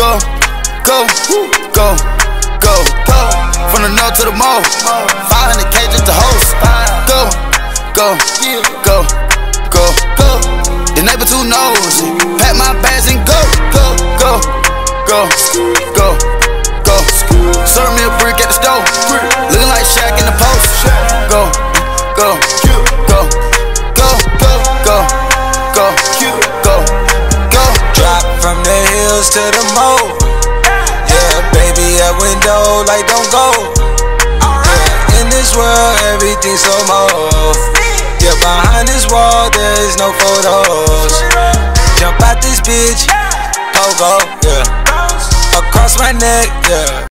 go, go, go, go. go. From the north to the mall, 500k just to host. Go, go, go, go, go. The neighbor too nosy. Pack my bags and go, go, go, go, go, go. Serve me a brick at the stove, looking like Shaq in the post. Go, go, go, go, go, go, go, go, go. Drop from the hills to the moat. Baby, like don't go. Yeah, in this world, everything's so more. Yeah, behind this wall, there is no photos. Jump out this bitch, pogo, yeah. Across my neck, yeah.